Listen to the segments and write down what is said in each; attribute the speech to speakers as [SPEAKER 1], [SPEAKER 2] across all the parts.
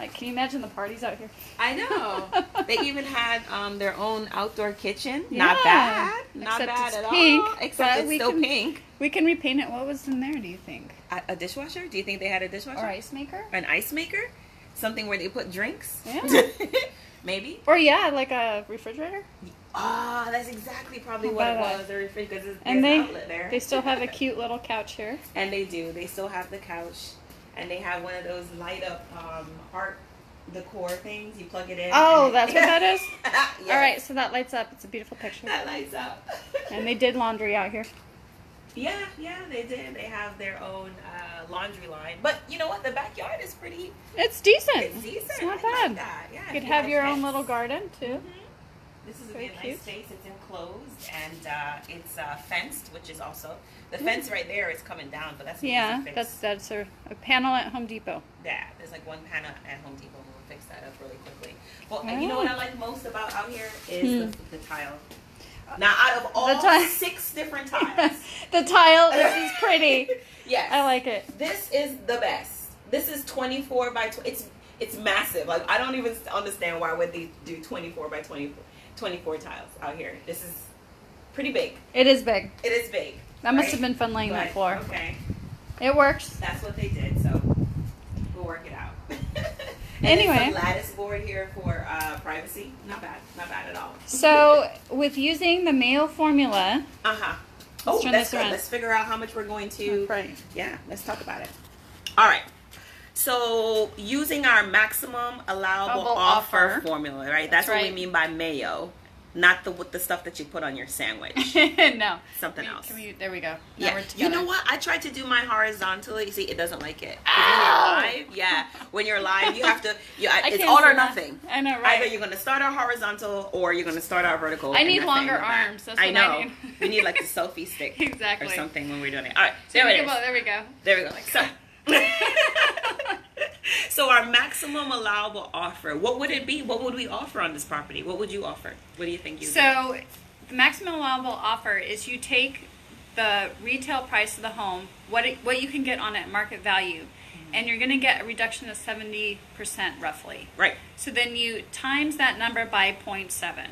[SPEAKER 1] Like, can you imagine the parties out here?
[SPEAKER 2] I know. they even had um, their own outdoor kitchen.
[SPEAKER 1] Yeah.
[SPEAKER 2] Not bad. Not
[SPEAKER 1] Except
[SPEAKER 2] bad at
[SPEAKER 1] pink,
[SPEAKER 2] all. Except it's
[SPEAKER 1] we
[SPEAKER 2] still
[SPEAKER 1] can-
[SPEAKER 2] pink.
[SPEAKER 1] We can repaint it. What was in there? Do you think?
[SPEAKER 2] A, a dishwasher? Do you think they had a dishwasher?
[SPEAKER 1] Or ice maker?
[SPEAKER 2] An ice maker? Something where they put drinks?
[SPEAKER 1] Yeah.
[SPEAKER 2] Maybe.
[SPEAKER 1] Or yeah, like a refrigerator.
[SPEAKER 2] Ah, that's exactly probably what it was. The refrigerator,
[SPEAKER 1] And they
[SPEAKER 2] outlet there.
[SPEAKER 1] they still have a cute little couch here.
[SPEAKER 2] and they do. They still have the couch, and they have one of those light up um, art decor things. You plug it in.
[SPEAKER 1] Oh, that's what that is.
[SPEAKER 2] Yes.
[SPEAKER 1] All right, so that lights up. It's a beautiful picture.
[SPEAKER 2] That lights up.
[SPEAKER 1] And they did laundry out here.
[SPEAKER 2] Yeah, yeah, they did. They have their own uh, laundry line. But you know what? The backyard is pretty.
[SPEAKER 1] It's decent.
[SPEAKER 2] It's decent.
[SPEAKER 1] It's not
[SPEAKER 2] I
[SPEAKER 1] bad.
[SPEAKER 2] Like. Yeah,
[SPEAKER 1] You could have your own little garden too.
[SPEAKER 2] Mhm. This is
[SPEAKER 1] Very
[SPEAKER 2] a nice
[SPEAKER 1] cute.
[SPEAKER 2] space. It's enclosed and uh, it's uh, fenced, which is also the fence right there is coming down, but that's
[SPEAKER 1] Yeah, that's that's a, a panel at Home Depot.
[SPEAKER 2] Yeah, there's like one panel at Home Depot. We'll fix that up really quickly. Well, and you know what I like most about out here is the, the tile. Now, out of all six different tiles,
[SPEAKER 1] the tile is is pretty.
[SPEAKER 2] yes,
[SPEAKER 1] I like it.
[SPEAKER 2] This is the best. This is 24 by 20. It's it's massive. Like I don't even understand why would they do 24 by 24, 24 tiles out here. This is pretty big.
[SPEAKER 1] It is big.
[SPEAKER 2] It is big.
[SPEAKER 1] That must have been fun laying that floor.
[SPEAKER 2] Okay,
[SPEAKER 1] It works.
[SPEAKER 2] that's what they did. So we'll work it out.
[SPEAKER 1] Anyway.
[SPEAKER 2] lattice board here for uh, privacy. Not bad. Not bad at all.
[SPEAKER 1] So, with using the mayo formula,
[SPEAKER 2] Uh huh.
[SPEAKER 1] Let's
[SPEAKER 2] Oh,
[SPEAKER 1] turn
[SPEAKER 2] that's
[SPEAKER 1] this
[SPEAKER 2] good.
[SPEAKER 1] around.
[SPEAKER 2] Let's figure out how much we're going to.
[SPEAKER 1] right?
[SPEAKER 2] Yeah, let's talk about it. All right. So using our maximum allowable offer,
[SPEAKER 1] offer.
[SPEAKER 2] formula, right? That's,
[SPEAKER 1] That's
[SPEAKER 2] what we mean by mayo, not the with the stuff that you put on your sandwich.
[SPEAKER 1] no.
[SPEAKER 2] Something
[SPEAKER 1] we-
[SPEAKER 2] else.
[SPEAKER 1] Can we, there we go. Now
[SPEAKER 2] Yeah. You know what? I tried to do my horizontally. You see, it doesn't like it.
[SPEAKER 1] Ow!
[SPEAKER 2] When you're live, yeah. When you're live, you have to. You, it's all or
[SPEAKER 1] that.
[SPEAKER 2] nothing.
[SPEAKER 1] I know, right?
[SPEAKER 2] Either you're going to start out horizontal or you're going to start out vertical.
[SPEAKER 1] I need
[SPEAKER 2] that's the end
[SPEAKER 1] longer
[SPEAKER 2] of that.
[SPEAKER 1] arms. That's
[SPEAKER 2] I know.
[SPEAKER 1] I need.
[SPEAKER 2] we need like the selfie stick
[SPEAKER 1] Exactly.
[SPEAKER 2] or something when we're doing it. All right.
[SPEAKER 1] So
[SPEAKER 2] There
[SPEAKER 1] we go- there we go.
[SPEAKER 2] There we go. So, so our maximum allowable offer. What would it be? What would we offer on this property? What would you offer? What do you think you? would
[SPEAKER 1] So, the maximum allowable offer is you take the retail price of the home, what it, what you can get on it at market value, and you're going to get a reduction of seventy percent roughly.
[SPEAKER 2] right?
[SPEAKER 1] So then you times that number by 0.7.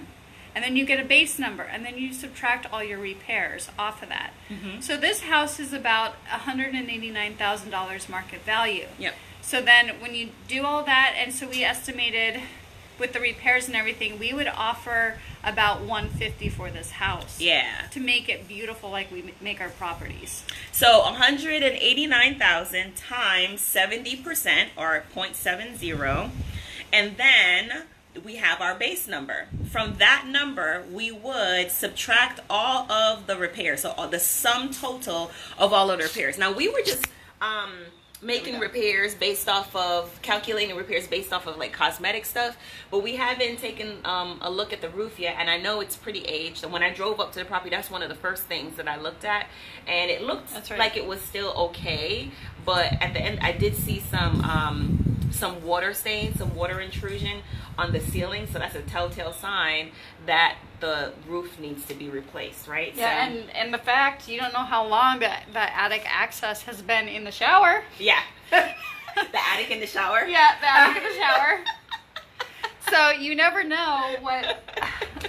[SPEAKER 1] And then you get a base number, and then you subtract all your repairs off of that.
[SPEAKER 2] Mm-hmm.
[SPEAKER 1] So this house is about $189,000 market value.
[SPEAKER 2] Yep.
[SPEAKER 1] So then when you do all that, and so we estimated with the repairs and everything, we would offer about 150 for this house.
[SPEAKER 2] Yeah.
[SPEAKER 1] To make it beautiful like we make our properties.
[SPEAKER 2] So 189,000 times 70% or 0.70 and then we have our base number. From that number, we would subtract all of the repairs. So all the sum total of all of the repairs. Now we were just um making repairs based off of calculating repairs based off of like cosmetic stuff. But we haven't taken um, a look at the roof yet and i know it's pretty aged. And when i drove up to the property that's one of the first things that i looked at and it looked
[SPEAKER 1] right.
[SPEAKER 2] like it was still okay. But at the end i did see some um, some water stains some water intrusion on the ceiling so that's a telltale sign that the roof needs to be replaced right
[SPEAKER 1] Yeah,
[SPEAKER 2] so,
[SPEAKER 1] and, and the fact you don't know how long that, that attic access has been in the shower.
[SPEAKER 2] yeah the attic in the shower
[SPEAKER 1] Yeah, the attic in the shower. So you never know what.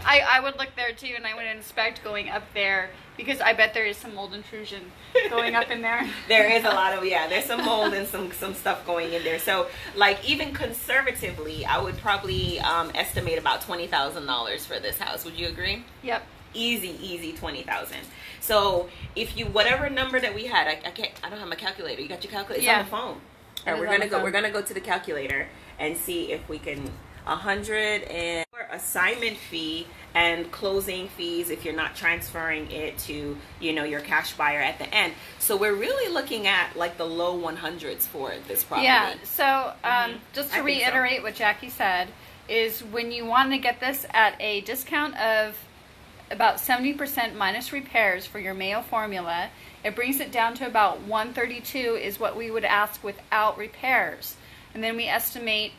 [SPEAKER 1] I, I would look there too, and I would inspect going up there because I bet there is some mold intrusion going up in there.
[SPEAKER 2] there is a lot of yeah there's some mold and some some stuff going in there so like even conservatively i would probably um, estimate about $20000 for this house would you agree
[SPEAKER 1] Yep.
[SPEAKER 2] easy easy 20000 so if you whatever number that we had I, I can't i don't have my calculator you got your calculator it's
[SPEAKER 1] Yeah.
[SPEAKER 2] on the phone all right we're gonna go
[SPEAKER 1] phone.
[SPEAKER 2] we're gonna go to the calculator and see if we can a hundred and assignment fee and closing fees if you're not transferring it to you know your cash buyer at the end so we're really looking at like the low 100s for this property
[SPEAKER 1] Yeah. So um,
[SPEAKER 2] Mhm.
[SPEAKER 1] just
[SPEAKER 2] I
[SPEAKER 1] to
[SPEAKER 2] so.
[SPEAKER 1] reiterate what Jackie said is when you want to get this at a discount of about 70% minus repairs for your Mayo formula, it brings it down to about 132 is what we would ask without repairs. And then we estimate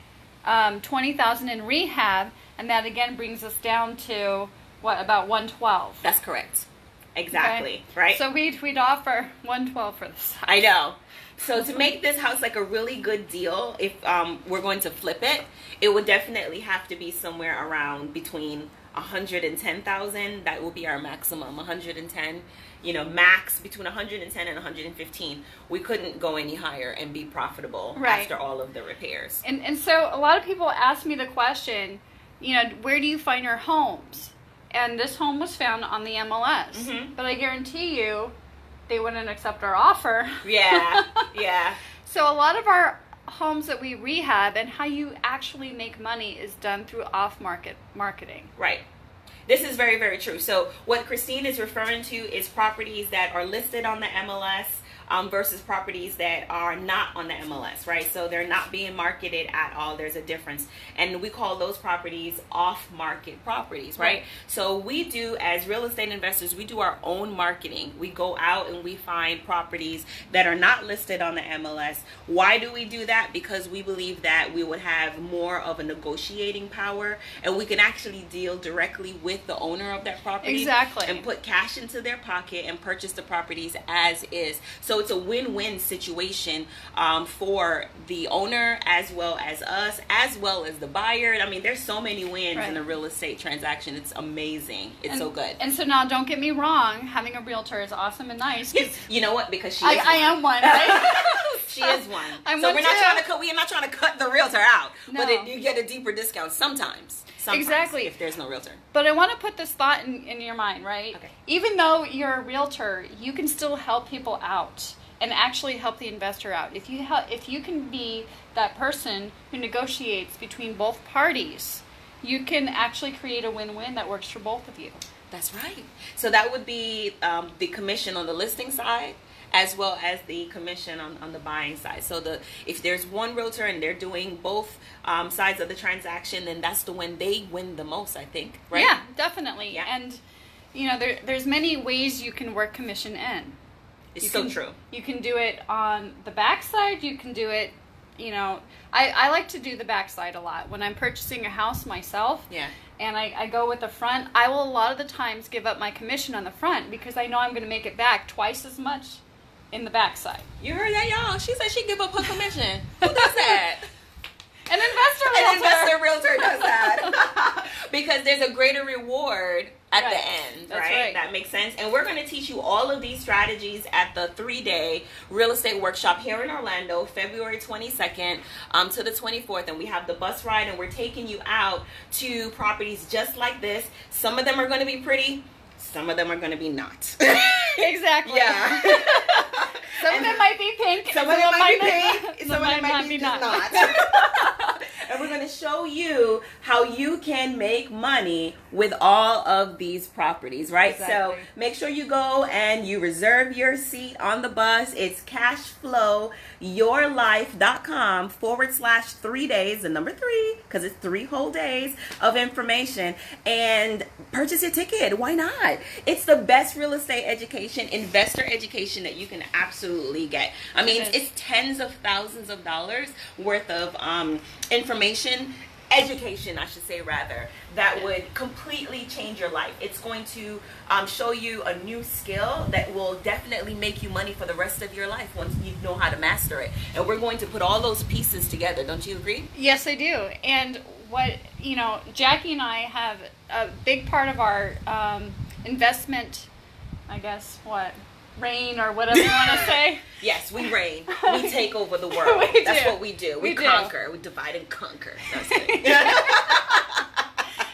[SPEAKER 1] um, 20,000 in rehab, and that again brings us down to what about 112.
[SPEAKER 2] that's correct Exactly.
[SPEAKER 1] Okay?
[SPEAKER 2] Right.
[SPEAKER 1] So we'd we'd offer one twelve for this. house.
[SPEAKER 2] I know. So to make this house like a really good deal, if um, we're going to flip it, it would definitely have to be somewhere around between 110,000. That will be our maximum, 110. You know, max between 110 and 115. We couldn't go any higher and be profitable
[SPEAKER 1] Right.
[SPEAKER 2] after all of the repairs.
[SPEAKER 1] And and so a lot of people ask me the question, you know, where do you find your homes? And this home was found on the MLS.
[SPEAKER 2] Mhm.
[SPEAKER 1] But I guarantee you, they wouldn't accept our offer.
[SPEAKER 2] Yeah, yeah.
[SPEAKER 1] So a lot of our homes that we rehab and how you actually make money is done through off-market marketing.
[SPEAKER 2] Right. This is very, very true. So, what Christine is referring to is properties that are listed on the MLS um, versus properties that are not on the MLS, right? So, they're not being marketed at all. There's a difference. And we call those properties off market properties, right?
[SPEAKER 1] Right.
[SPEAKER 2] So, we do, as real estate investors, we do our own marketing. We go out and we find properties that are not listed on the MLS. Why do we do that? Because we believe that we would have more of a negotiating power and we can actually deal directly with the owner of that property.
[SPEAKER 1] Exactly.
[SPEAKER 2] And put cash into their pocket and purchase the properties as is. So it's a win win situation um, for the owner as well as us, as well as the buyer. I mean, there's so many wins
[SPEAKER 1] Right.
[SPEAKER 2] in a real estate transaction. It's amazing. It's
[SPEAKER 1] and,
[SPEAKER 2] so good.
[SPEAKER 1] And so now, don't get me wrong, having a realtor is awesome and nice
[SPEAKER 2] Yes, you know what? Because she
[SPEAKER 1] I,
[SPEAKER 2] is
[SPEAKER 1] I am one. Right?
[SPEAKER 2] she is one.
[SPEAKER 1] I'm
[SPEAKER 2] so
[SPEAKER 1] one
[SPEAKER 2] we're not
[SPEAKER 1] too.
[SPEAKER 2] trying to cut. We are not trying to cut the realtor out, but it, you get a deeper discount sometimes. Sometimes,
[SPEAKER 1] Exactly.
[SPEAKER 2] If there's no realtor.
[SPEAKER 1] But I want to put this thought in, in your mind, right?
[SPEAKER 2] Okay.
[SPEAKER 1] Even though you're a realtor, you can still help people out and actually help the investor out. If you help, if you can be that person who negotiates between both parties, you can actually create a win-win that works for both of you.
[SPEAKER 2] That's right. So that would be um, the commission on the listing side, as well as the commission on, on the buying side. So the if there's one realtor and they're doing both um, sides of the transaction, then that's the one they win the most. I think. Right.
[SPEAKER 1] Yeah, definitely.
[SPEAKER 2] Yeah.
[SPEAKER 1] And you know, there, there's many ways you can work commission in.
[SPEAKER 2] It's
[SPEAKER 1] You
[SPEAKER 2] so
[SPEAKER 1] can-
[SPEAKER 2] true.
[SPEAKER 1] You can do it on the backside. You can do it, you know, I, I like to do the backside a lot. When I'm purchasing a house myself
[SPEAKER 2] Yeah.
[SPEAKER 1] and I, I go with the front, I will a lot of the times give up my commission on the front because I know I'm going to make it back twice as much in the backside.
[SPEAKER 2] You heard that, y'all? She said she give up her commission. Who does that?
[SPEAKER 1] An investor
[SPEAKER 2] An
[SPEAKER 1] realtor.
[SPEAKER 2] investor realtor does that because there's a greater reward at
[SPEAKER 1] Right.
[SPEAKER 2] the end, right?
[SPEAKER 1] right.
[SPEAKER 2] That makes sense. And we're going to teach you all of these strategies at the three-day real estate workshop here in Orlando, February 22nd um, to the 24th. And we have the bus ride, and we're taking you out to properties just like this. Some of them are going to be pretty. Some of them are going to be not.
[SPEAKER 1] Exactly.
[SPEAKER 2] yeah.
[SPEAKER 1] Some of them might be pink.
[SPEAKER 2] Some of them might be pink.
[SPEAKER 1] Some
[SPEAKER 2] Some of them might be just not. and we're going to show you how you can make money with all of these properties, right? So make sure you go and you reserve your seat on the bus. It's cashflowyourlife.com forward slash three days, the number three, because it's three whole days of information. And purchase your ticket. Why not? It's the best real estate education, investor education that you can absolutely get. I mean, it's tens of thousands of dollars worth of um, information education i should say rather that would completely change your life. It's going to um, show you a new skill that will definitely make you money for the rest of your life once you know how to master it. And we're going to put all those pieces together. Don't you agree?
[SPEAKER 1] Yes, I do. And what you know, Jackie and I have a big part of our um, investment. I guess what reign or whatever you want to say.
[SPEAKER 2] yes we reign we take over the world that's
[SPEAKER 1] do.
[SPEAKER 2] what we do we,
[SPEAKER 1] We do.
[SPEAKER 2] conquer we divide and conquer That's it.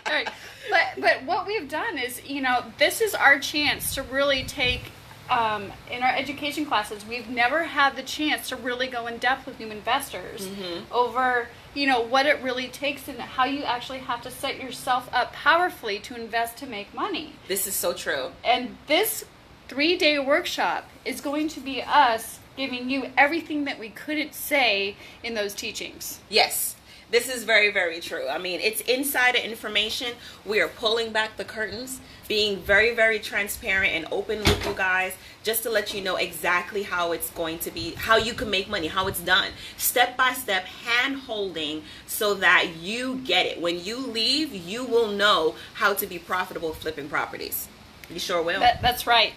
[SPEAKER 1] All right. But but what we've done is, you know, this is our chance to really take um, in our education classes. We've never had the chance to really go in depth with new investors over, you know, what it really takes and how you actually have to set yourself up powerfully to invest to make money.
[SPEAKER 2] this is so true
[SPEAKER 1] And this three day workshop is going to be us giving you everything that we couldn't say in those teachings.
[SPEAKER 2] Yes. This is very, very true. I mean, it's insider information. We are pulling back the curtains, being very, very transparent and open with you guys, just to let you know exactly how it's going to be, how you can make money, how it's done, step by step, hand holding, so that you get it. When you leave, you will know how to be profitable flipping properties. You sure will.
[SPEAKER 1] That, that's right.